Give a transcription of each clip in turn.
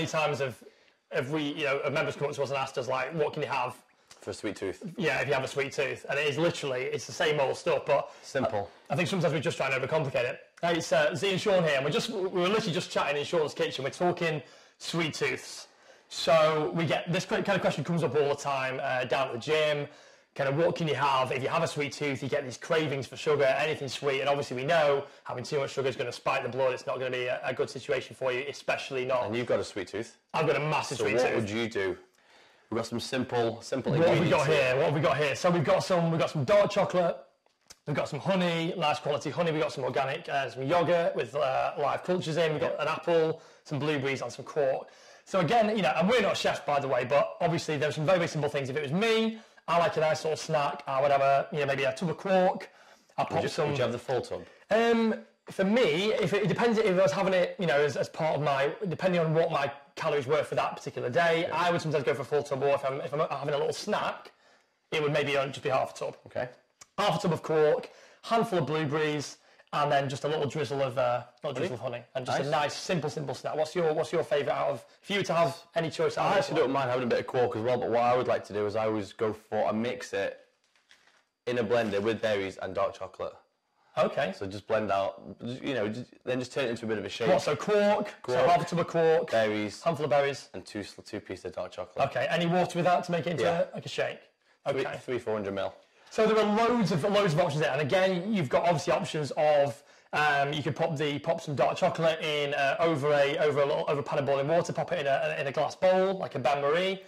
many times have have we, you know, a members come up to us and asked us like, what can you have? For a sweet tooth. Yeah, if you have a sweet tooth, and it is literally it's the same old stuff, but Simple. I think sometimes we're just trying to overcomplicate it. Hey, it's uh, Z and Sean here, and we're just we were literally just chatting in Sean's kitchen. We're talking sweet tooths. So we get this kind of question comes up all the time uh, down at the gym. Kind of what can you have if you have a sweet tooth? You get these cravings for sugar, anything sweet, and obviously we know having too much sugar is going to spike the blood. It's not going to be a, a good situation for you, especially not. And you've got a sweet tooth. I've got a massive So sweet what tooth. What would you do? We've got some simple, simple What have we ingredients. got here? What have we got here? So we've got some, we've got some dark chocolate, we've got some honey, nice quality honey. We've got some organic, uh, some yogurt with uh, live cultures in. We've got an apple, some blueberries, and some quark. So again, you know, and we're not chefs by the way, but obviously there's some very, very simple things. If it was me, I like a nice little snack. I would have a, you know, maybe a tub of quark. I'll pop Would you, some. would you have the full tub? Um, for me, if it, it depends if I was having it, you know, as, as part of my, depending on what my calories were for that particular day, I would sometimes go for a full tub, or if I'm if I'm having a little snack, it would maybe just be half a tub, Okay. half a tub of quark, handful of blueberries, and then just a little drizzle of uh, little drizzle of honey, and just a Nice. nice, simple, simple snack. What's your what's your favourite out of? If you were to have any choice, out I actually don't mind having a bit of quark as well, but what I would like to do is I always go for a mix it in a blender with berries and dark chocolate. okay. So just blend out, you know, just, then just turn it into a bit of a shake. What? So quark, so Quark. half a tub of quark, Berries handful of berries. and two two pieces of dark chocolate. Okay. Any water with that to make it into Yeah. a, like a shake? Okay. three, four hundred mil. So there are loads of loads of options there, and again, you've got obviously options of um, you could pop the pop some dark chocolate in uh, over a over a little, over a pan of boiling water, pop it in a in a glass bowl like a bain marie,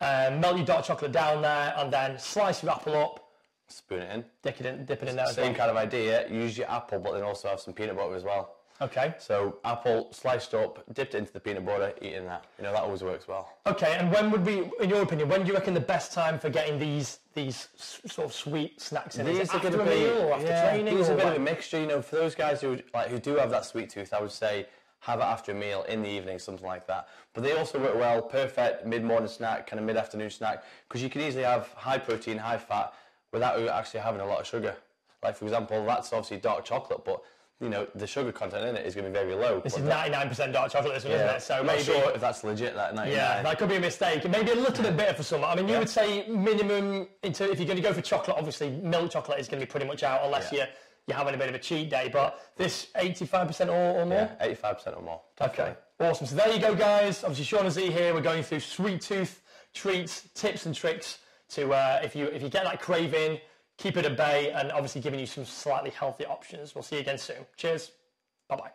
um, melt your dark chocolate down there, and then slice your apple up, Spoon it in. dip it in, dip it in there Same well. kind of idea. Use your apple, but then also have some peanut butter as well. Okay. So apple sliced up, dipped into the peanut butter, eating that. You know that always works well. Okay, and when would be, in your opinion, when do you reckon the best time for getting these these sort of sweet snacks in? Is it after gonna a meal or after yeah, training? These are a bit of a mixture. You know, for those guys who like who do have that sweet tooth, I would say have it after a meal in the evening, something like that. But they also work well, perfect mid-morning snack, kind of mid-afternoon snack, because you can easily have high protein, high fat without actually having a lot of sugar. Like for example, that's obviously dark chocolate, but you know the sugar content in it is going to be very low. This is 99% dark chocolate, this one, isn't yeah, it? So I'm maybe. not sure if that's legit. That 99. Yeah, that could be a mistake. Maybe a little bit bitter for some. I mean, you would say minimum into if you're going to go for chocolate, obviously milk chocolate is going to be pretty much out unless Yeah. you're you're having a bit of a cheat day. But this 85% or, or more. yeah, 85% or more. Okay, awesome. So there you go, guys. Obviously, Sean and Z here. We're going through sweet tooth treats, tips, and tricks to uh, if you if you get that craving, keep it at bay, and obviously giving you some slightly healthy options. We'll see you again soon. Cheers. Bye bye.